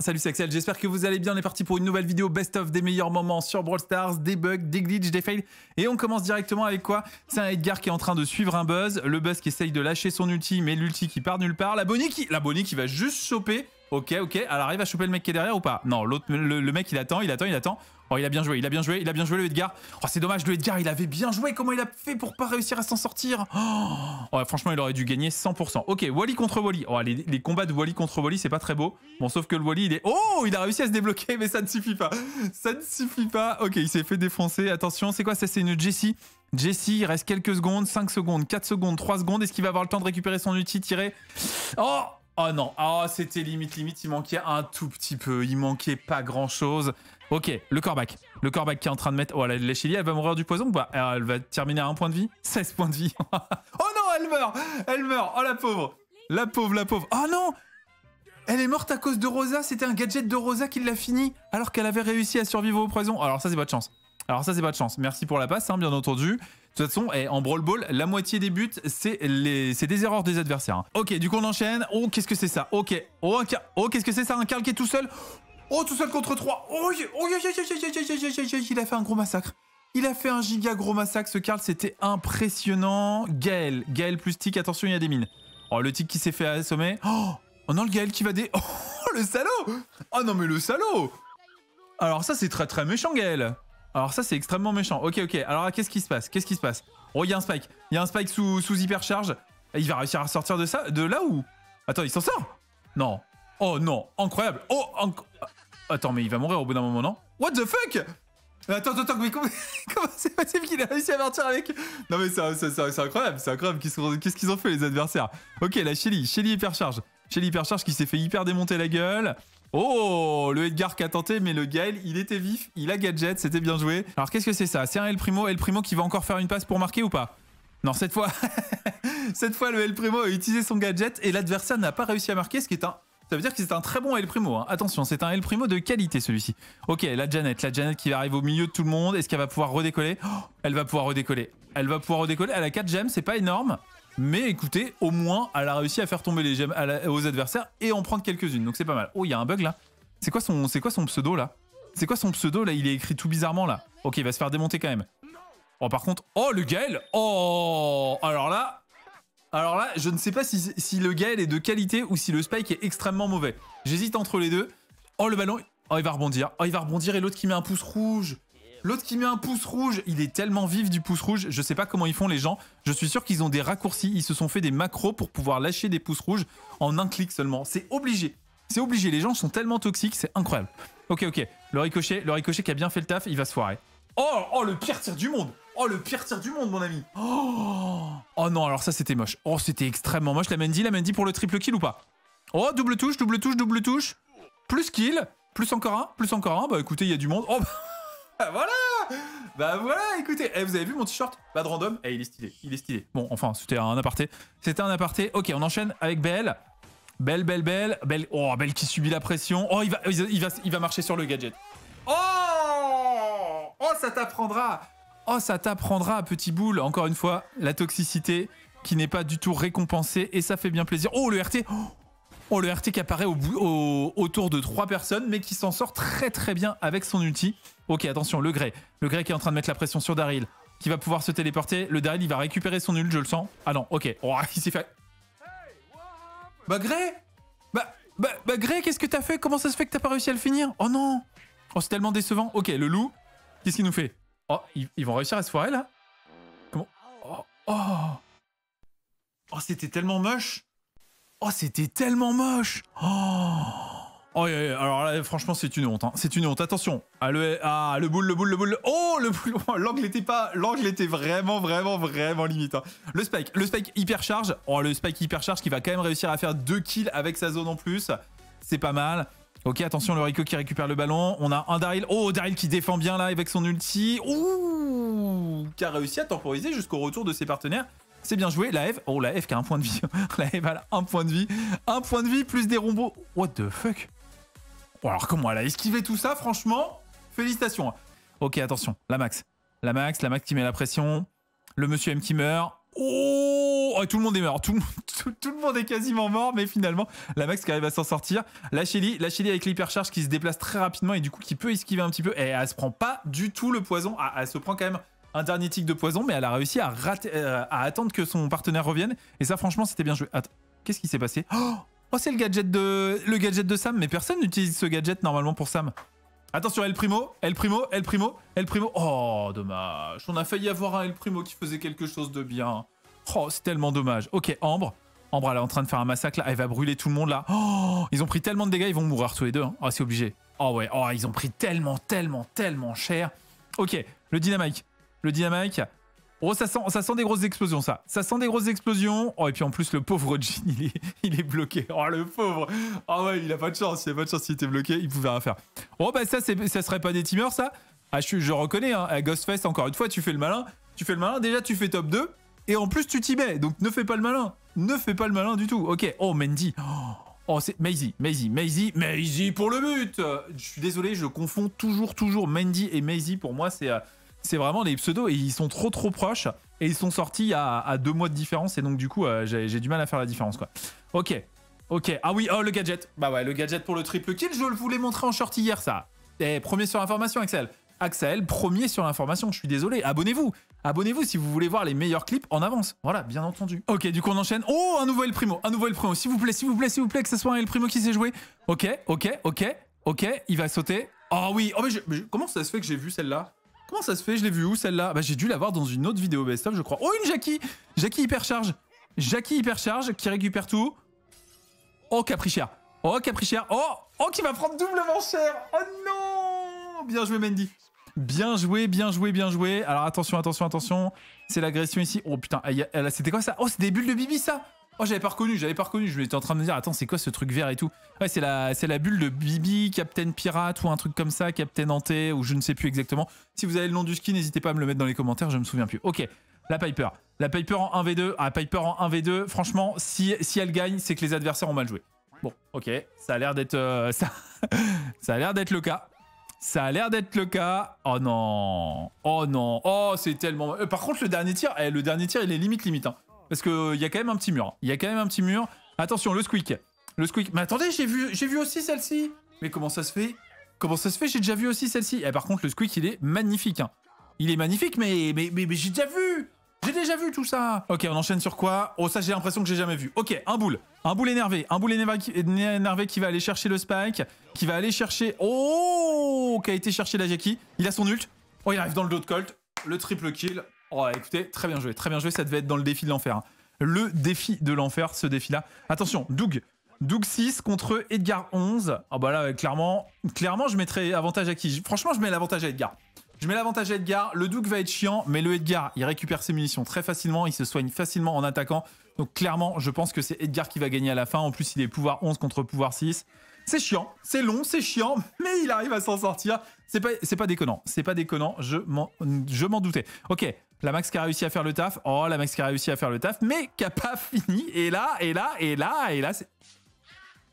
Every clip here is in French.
Salut c'est Axel, j'espère que vous allez bien. On est parti pour une nouvelle vidéo best-of des meilleurs moments sur Brawl Stars, des bugs, des glitches, des fails. Et on commence directement avec quoi? C'est un Edgar qui est en train de suivre un buzz. Le buzz qui essaye de lâcher son ulti, mais l'ulti qui part nulle part. La Bonnie qui, la Bonnie qui va juste choper. Ok, ok. Elle arrive à choper le mec qui est derrière ou pas? Non, le mec il attend, il attend, il attend. Oh, il a bien joué, il a bien joué, il a bien joué le Edgar. Oh, c'est dommage, le Edgar, il avait bien joué. Comment il a fait pour pas réussir à s'en sortir? Oh, ouais, Franchement, il aurait dû gagner 100%. Ok, Wally contre Wally. Oh, les, combats de Wally contre Wally, c'est pas très beau. Bon, sauf que le Wally, il est... Oh, il a réussi à se débloquer, mais ça ne suffit pas. Ça ne suffit pas. Ok, il s'est fait défoncer. Attention, c'est quoi ça C'est une Jessie? Jessie, il reste quelques secondes, 5 secondes, 4 secondes, 3 secondes. Est-ce qu'il va avoir le temps de récupérer son ulti, tirer? Oh Oh non, oh, c'était limite, limite, il manquait un tout petit peu, il manquait pas grand chose. Ok, le corbac. Le corbac qui est en train de mettre... Oh, la, la Shelly, elle va mourir du poison pas? Elle va terminer à un point de vie? 16 points de vie. oh non, elle meurt Elle meurt Oh la pauvre La pauvre, la pauvre Oh non Elle est morte à cause de Rosa, c'était un gadget de Rosa qui l'a fini, alors qu'elle avait réussi à survivre au poison. Alors ça, c'est de chance. Alors ça, c'est pas de chance. Merci pour la passe, hein, bien entendu. De toute façon, eh, en Brawl Ball, la moitié des buts, c'est les... des erreurs des adversaires. Hein. Ok, du coup, on enchaîne. Oh, qu'est-ce que c'est ça? Ok. Oh, un... oh qu'est-ce que c'est ça? Un Karl qui est tout seul? Oh, tout seul contre 3 Oh, il a fait un gros massacre. Il a fait un giga gros massacre, ce Karl. C'était impressionnant. Gaël. Gaël plus Tic. Attention, il y a des mines. Oh, le Tic qui s'est fait assommer. Oh, oh non, le Gaël qui va des... Oh, le salaud Oh non, mais le salaud Alors ça, c'est très très méchant, Gaël. Alors ça, c'est extrêmement méchant. Ok, ok. Alors qu'est-ce qui se passe? Qu'est-ce qui se passe? Oh, il y a un spike. Il y a un spike sous, sous hypercharge. Il va réussir à sortir de ça, de là ou? Attends, il s'en sort? Non. Oh non, incroyable. Oh, attends, mais il va mourir au bout d'un moment, non? What the fuck? Attends, attends, attends, mais comment c'est possible qu'il ait réussi à partir avec? Non mais c'est incroyable, c'est incroyable. Qu'est-ce qu'ils ont fait les adversaires? Ok, la Shelly, Shelly hypercharge. Shelly hypercharge qui s'est fait hyper démonter la gueule. Oh, le Edgar qui a tenté, mais le Gaël, il était vif, il a gadget, c'était bien joué. Alors qu'est-ce que c'est ça? C'est un El Primo, El Primo qui va encore faire une passe pour marquer ou pas? Non, cette fois, cette fois, le El Primo a utilisé son gadget et l'adversaire n'a pas réussi à marquer, ce qui est un... Ça veut dire que c'est un très bon El Primo. hein. Attention, c'est un El Primo de qualité celui-ci. Ok, la Janet, la Janet qui va arriver au milieu de tout le monde. Est-ce qu'elle va pouvoir redécoller? Oh, Elle va pouvoir redécoller. Elle va pouvoir redécoller. Elle a 4 gemmes, c'est pas énorme. Mais écoutez, au moins, elle a réussi à faire tomber les gemmes aux adversaires et en prendre quelques-unes. Donc c'est pas mal. Oh, il y a un bug là. C'est quoi son, quoi son pseudo là? C'est quoi son pseudo là? Il est écrit tout bizarrement là. Ok, il va se faire démonter quand même. Oh, par contre, oh le Gaël Oh Alors là, alors là, je ne sais pas si, si le Gaël est de qualité ou si le Spike est extrêmement mauvais. J'hésite entre les deux. Oh le ballon, oh il va rebondir. Oh il va rebondir et l'autre qui met un pouce rouge. L'autre qui met un pouce rouge, il est tellement vif du pouce rouge, je sais pas comment ils font les gens. Je suis sûr qu'ils ont des raccourcis, ils se sont fait des macros pour pouvoir lâcher des pouces rouges en un clic seulement. C'est obligé. C'est obligé, les gens sont tellement toxiques, c'est incroyable. Ok, ok. Le ricochet, le ricochet qui a bien fait le taf, il va se foirer. Oh, oh, le pire tir du monde Oh, le pire tir du monde, mon ami Oh, oh non, alors ça, c'était moche. Oh, c'était extrêmement moche. La Mandy, la Mandy pour le triple kill ou pas? Oh, double touche, double touche, double touche. Plus kill, plus encore un, plus encore un. Bah écoutez, il y a du monde. Oh, bah voilà Bah voilà, écoutez. Eh, vous avez vu mon t-shirt? Bad random? Eh, il est stylé, il est stylé. Bon, enfin, c'était un aparté. C'était un aparté. Ok, on enchaîne avec Belle. Belle, belle, belle. Oh, belle qui subit la pression. Oh, il va, il va, il va, il va marcher sur le gadget. Oh Oh, ça t'apprendra Oh, ça t'apprendra, petit boule. Encore une fois, la toxicité qui n'est pas du tout récompensée et ça fait bien plaisir. Oh, le RT Oh, Oh, le RT qui apparaît autour de trois personnes, mais qui s'en sort très très bien avec son ulti. Ok, attention, le Grey. Le Grey qui est en train de mettre la pression sur Daryl, qui va pouvoir se téléporter. Le Daryl, il va récupérer son ult, je le sens. Ah non, ok. Oh, il s'est fait... Bah, Grey Bah, bah, bah Grey, qu'est-ce que t'as fait? Comment ça se fait que t'as pas réussi à le finir? Oh non Oh, c'est tellement décevant. Ok, le loup, qu'est-ce qu'il nous fait? Oh, ils, ils vont réussir à se foirer, là? Comment? Oh, oh Oh, c'était tellement moche Oh, c'était tellement moche Oh Oh, alors là, franchement, c'est une honte. hein. C'est une honte. Attention. Ah le, ah, le boule, le boule, le boule. Oh, le boule. oh, L'angle était pas. L'angle était vraiment, vraiment, vraiment limite. hein. Le spike. Le spike hyper charge. Oh, le spike hyper charge qui va quand même réussir à faire deux kills avec sa zone en plus. C'est pas mal. Ok, attention, le Rico qui récupère le ballon. On a un Daryl. Oh, Daryl qui défend bien là avec son ulti. Ouh Qui a réussi à temporiser jusqu'au retour de ses partenaires. C'est bien joué. La F. Oh, la F qui a un point de vie. la elle a un point de vie. Un point de vie plus des rombos. What the fuck? Bon, alors comment elle a esquivé tout ça, franchement? Félicitations. Ok, attention, la Max. La Max, la Max qui met la pression. Le monsieur M qui meurt. Oh, tout le monde est mort. Tout, le monde est quasiment mort, mais finalement, la Max qui arrive à s'en sortir. La Shelly, la Shelly avec l'hypercharge qui se déplace très rapidement et du coup qui peut esquiver un petit peu. Et elle se prend pas du tout le poison. Ah, elle se prend quand même un dernier tic de poison, mais elle a réussi euh, à attendre que son partenaire revienne. Et ça, franchement, c'était bien joué. Qu'est-ce qui s'est passé? Oh, oh c'est le gadget de le gadget de Sam, mais personne n'utilise ce gadget normalement pour Sam. Attention, El Primo, El Primo, El Primo, El Primo. Oh, dommage. On a failli avoir un El Primo qui faisait quelque chose de bien. Oh, c'est tellement dommage. Ok, Ambre. Ambre, elle est en train de faire un massacre là. Elle va brûler tout le monde là. Oh, ils ont pris tellement de dégâts, ils vont mourir tous les deux. Oh, c'est obligé. Oh ouais, oh, ils ont pris tellement, tellement, tellement cher. Ok, le dynamique. Le dynamique. Oh, ça sent, ça sent des grosses explosions, ça. Ça sent des grosses explosions. Oh, et puis en plus, le pauvre Jean, il est, bloqué. Oh, le pauvre. Oh, ouais, il a pas de chance. Il a pas de chance s'il était bloqué. Il pouvait rien faire. Oh, bah, ça, ça serait pas des teamers, ça Ah, je, reconnais, hein. À Ghostfest, encore une fois, tu fais le malin. Tu fais le malin. Déjà, tu fais top 2. Et en plus, tu t'y mets. Donc, ne fais pas le malin. Ne fais pas le malin du tout. Ok. Oh, Mendy. Oh, c'est Maisie, Maisie, Maisie, Maisie pour le but Je suis désolé, je confonds toujours, toujours Mendy et Maisie. Pour moi, c'est... C'est vraiment des pseudos et ils sont trop trop proches et ils sont sortis à, deux mois de différence et donc du coup euh, j'ai du mal à faire la différence quoi. Ok, ok. Ah oui, oh le gadget. Bah ouais, le gadget pour le triple kill, je le voulais montrer en short hier ça. Et eh, premier sur l'information Axel. Axel, premier sur l'information, je suis désolé. Abonnez-vous. Abonnez-vous si vous voulez voir les meilleurs clips en avance. Voilà, bien entendu. Ok, du coup on enchaîne. Oh, un nouveau El Primo, un nouveau El Primo. S'il vous plaît, s'il vous plaît, s'il vous plaît, que ce soit un El Primo qui s'est joué. Ok, ok, ok, ok, il va sauter. Oh oui, oh mais comment ça se fait que j'ai vu celle-là? Comment ça se fait Je l'ai vu où celle-là? Bah j'ai dû la voir dans une autre vidéo best-of, je crois. Oh, une Jackie Jackie hypercharge Jackie hypercharge qui récupère tout. Oh, Caprichia Oh, Caprichia Oh Oh, qui va prendre doublement cher Oh non Bien joué, Mendy Bien joué, bien joué, bien joué. Alors attention, attention, attention. C'est l'agression ici. Oh putain, c'était quoi ça? Oh, c'est des bulles de Bibi ça Oh, j'avais pas reconnu, j'avais pas reconnu. Je m'étais en train de me dire, attends, c'est quoi ce truc vert et tout? Ouais, c'est la, c'est la bulle de Bibi, Captain Pirate ou un truc comme ça, Captain Hanté ou je ne sais plus exactement. Si vous avez le nom du ski, n'hésitez pas à me le mettre dans les commentaires, je me souviens plus. Ok, la Piper. La Piper en 1v2. Ah, Piper en 1v2. Franchement, si, si elle gagne, c'est que les adversaires ont mal joué. Bon, ok, ça a l'air d'être euh, ça, ça a l'air d'être le cas. Ça a l'air d'être le cas. Oh non. Oh non. Oh, c'est tellement. Euh, par contre, le dernier tir, eh, le dernier tir, il est limite limite. Hein. Parce qu'il euh, y a quand même un petit mur. Il y a quand même un petit mur. Attention, le squeak. Le squeak. Mais attendez, j'ai vu, vu aussi celle-ci. Mais comment ça se fait? Comment ça se fait? J'ai déjà vu aussi celle-ci. Eh, par contre, le squeak, il est magnifique. Hein. Il est magnifique, mais, mais, mais, j'ai déjà vu J'ai déjà vu tout ça Ok, on enchaîne sur quoi? Oh, ça, j'ai l'impression que j'ai jamais vu. Ok, un boule. Un boule énervé. Un boule énervé qui va aller chercher le spike. Qui va aller chercher... Oh Qui a été chercher la Jackie. Il a son ult. Oh, il arrive dans le dos de Colt. Le triple kill. Oh, écoutez, très bien joué, très bien joué. Ça devait être dans le défi de l'enfer. Hein. Le défi de l'enfer, ce défi-là. Attention, Doug. Doug 6 contre Edgar 11. Ah bah là, clairement, clairement, je mettrais avantage à qui? Franchement, je mets l'avantage à Edgar. Je mets l'avantage à Edgar. Le Doug va être chiant, mais le Edgar, il récupère ses munitions très facilement. Il se soigne facilement en attaquant. Donc clairement, je pense que c'est Edgar qui va gagner à la fin. En plus, il est pouvoir 11 contre pouvoir 6. C'est chiant, c'est long, c'est chiant, mais il arrive à s'en sortir. C'est pas, pas déconnant, c'est pas déconnant, je m'en doutais. Ok, la Max qui a réussi à faire le taf. Oh, la Max qui a réussi à faire le taf, mais qui a pas fini. Et là, et là, et là, et là.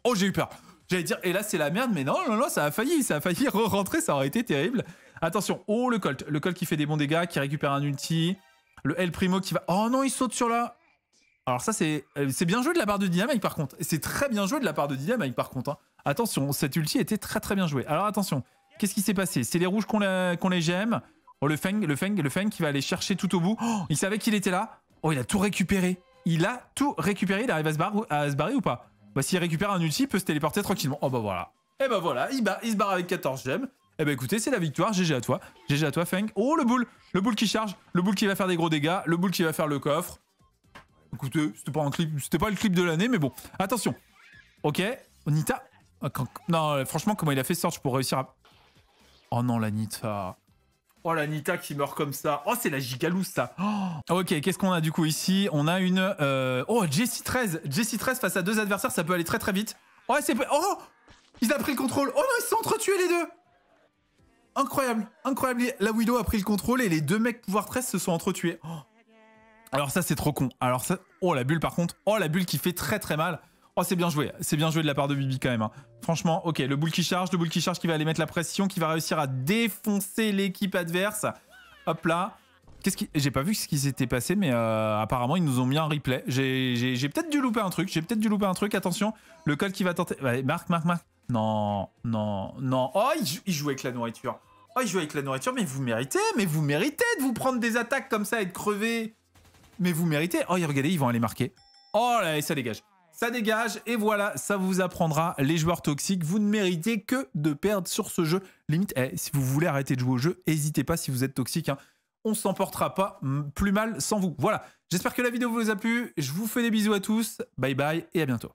Oh, j'ai eu peur. J'allais dire, et là, c'est la merde, mais non, non, non, ça a failli, ça a failli re-rentrer, ça aurait été terrible. Attention, oh, le Colt. Le Colt qui fait des bons dégâts, qui récupère un ulti. Le El Primo qui va... Oh non, il saute sur la... Alors ça, c'est euh, bien joué de la part de Dynamite, par contre. C'est très bien joué de la part de Dynamite, par contre. Hein. Attention, cette ulti était très très bien jouée. Alors attention, qu'est-ce qui s'est passé? C'est les rouges qu'on les gemme. Oh, le Feng, le Feng, le Feng qui va aller chercher tout au bout. Oh, il savait qu'il était là. Oh, il a tout récupéré. Il a tout récupéré. Il arrive à se, barrer, à se barrer ou pas? Bah, s'il récupère un ulti, il peut se téléporter tranquillement. Oh, bah voilà. Et eh bah voilà, il, se barre avec 14 gemmes. Eh bah écoutez, c'est la victoire. GG à toi. GG à toi, Feng. Oh, le boule. Le boule qui charge. Le boule qui va faire des gros dégâts. Le boule qui va faire le coffre. Écoutez, c'était pas un clip, c'était pas le clip de l'année, mais bon. Attention. Ok. Nita. Ah, non, franchement, comment il a fait sorte pour réussir à. Oh non, la Nita. Oh la Nita qui meurt comme ça. Oh c'est la gigalouse ça. Oh. Ok, qu'est-ce qu'on a du coup ici? On a une... Euh... Oh Jessie 13. Jessie 13 face à deux adversaires, ça peut aller très très vite. Oh c'est... Oh Il a pris le contrôle. Oh non, ils se sont entretués les deux. Incroyable, incroyable. La Widow a pris le contrôle et les deux mecs pouvoir 13 se sont entretués. Oh. Alors ça c'est trop con. Alors ça... Oh la bulle par contre. Oh la bulle qui fait très très mal. Oh, c'est bien joué. C'est bien joué de la part de Bibi quand même. Hein. Franchement, ok. Le boule qui charge, le boule qui charge qui va aller mettre la pression, qui va réussir à défoncer l'équipe adverse. Hop là. Qu'est-ce qui... J'ai pas vu ce qui s'était passé, mais euh, apparemment ils nous ont mis un replay. J'ai peut-être dû louper un truc. J'ai peut-être dû louper un truc. Attention, le col qui va tenter. Ouais, Marc, Marc, Marc. Non, non, non. Oh, il, joue avec la nourriture. Oh, il joue avec la nourriture, mais vous méritez, mais vous méritez de vous prendre des attaques comme ça et de crever. Mais vous méritez. Oh, regardez, ils vont aller marquer. Oh là, et ça dégage. Ça dégage et voilà, ça vous apprendra les joueurs toxiques. Vous ne méritez que de perdre sur ce jeu. Limite, eh, si vous voulez arrêter de jouer au jeu, n'hésitez pas si vous êtes toxique. Hein on s'en portera pas plus mal sans vous. Voilà, j'espère que la vidéo vous a plu. Je vous fais des bisous à tous. Bye bye et à bientôt.